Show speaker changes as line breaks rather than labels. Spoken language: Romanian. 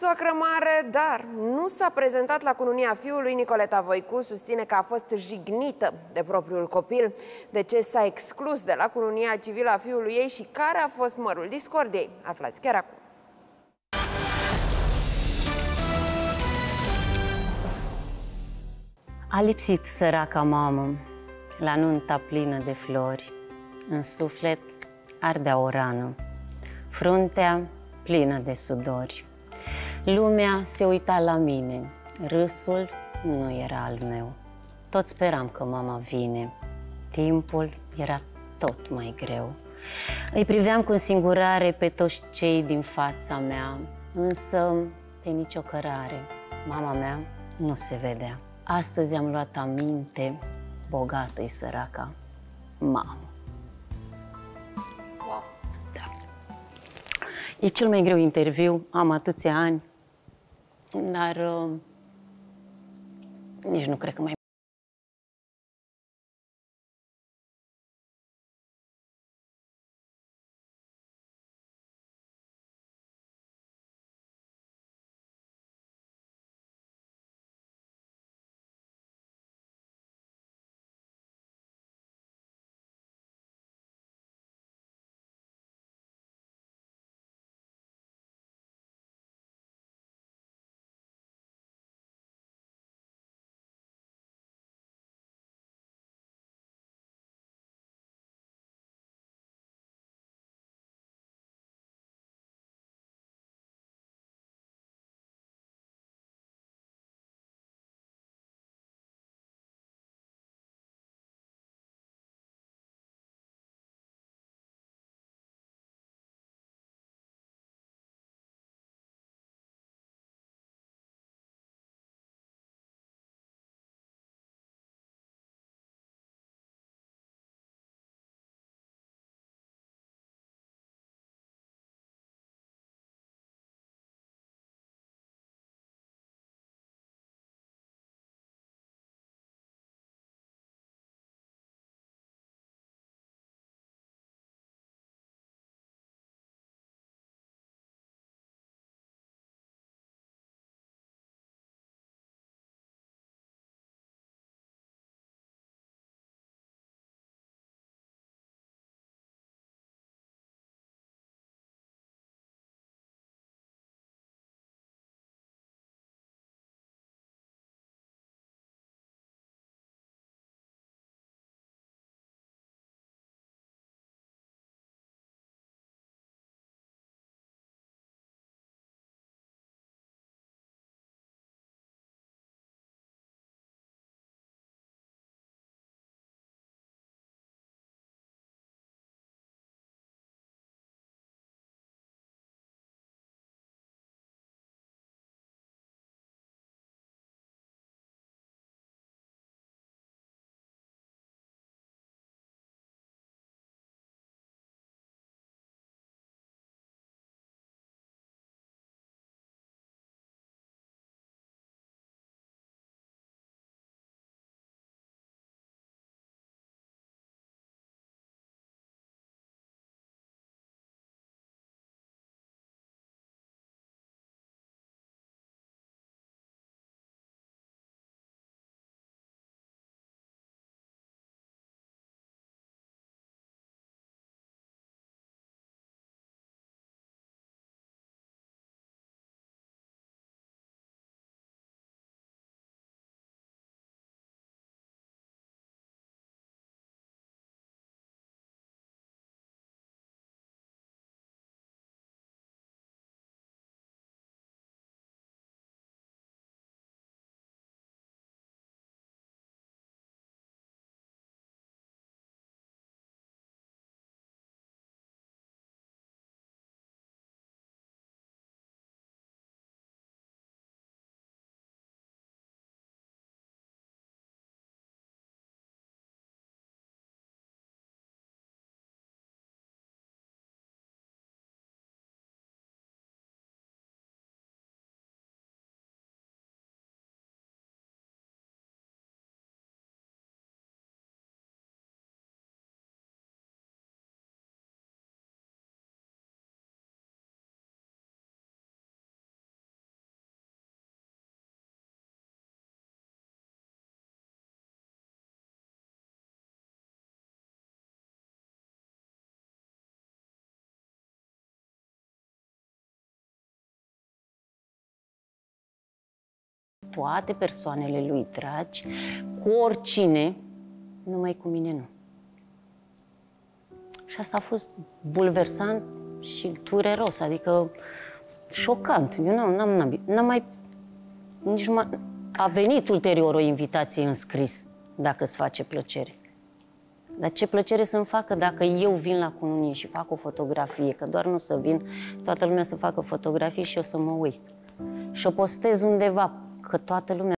soacră mare, dar nu s-a prezentat la cununia fiului. Nicoleta Voicu susține că a fost jignită de propriul copil. De ce s-a exclus de la cununia civilă a fiului ei și care a fost mărul discordiei? Aflați chiar acum.
A lipsit săraca mamă la nunta plină de flori. În suflet ardea o rană, fruntea plină de sudori. Lumea se uita la mine, râsul nu era al meu. Tot speram că mama vine, timpul era tot mai greu. Îi priveam cu singurare pe toți cei din fața mea, însă pe nicio cărare mama mea nu se vedea. Astăzi am luat aminte, bogată-i săraca, mamă.
Wow.
Da. E cel mai greu interviu, am atâția ani, dar uh, nici nu cred că mai toate persoanele lui dragi, cu oricine, numai cu mine nu. Și asta a fost bulversant și dureros, adică șocant. Eu n-am, n-am, n-am mai... Nici m a venit ulterior o invitație în scris, dacă îți face plăcere. Dar ce plăcere să-mi facă dacă eu vin la cununie și fac o fotografie, că doar nu să vin toată lumea să facă fotografii și eu să mă uit. Și o postez undeva, că toată lumea